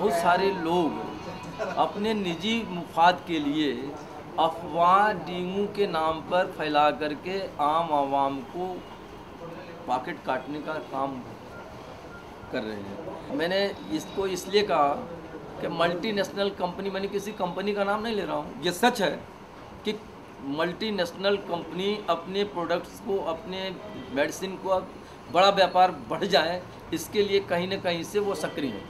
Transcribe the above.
बहुत सारे लोग अपने निजी मुफाद के लिए अफवाह डेंगू के नाम पर फैला करके आम आवाम को पॉकेट काटने का काम कर रहे हैं। मैंने इसको इसलिए कहा कि मल्टीनेशनल कंपनी मैंने किसी कंपनी का नाम नहीं ले रहा हूँ। ये सच है कि मल्टीनेशनल कंपनी अपने प्रोडक्ट्स को, अपने मेडिसिन को, बड़ा व्यापार बढ़ जाए, इसके लिए कहीं ना कहीं से वो सक्रिय हैं।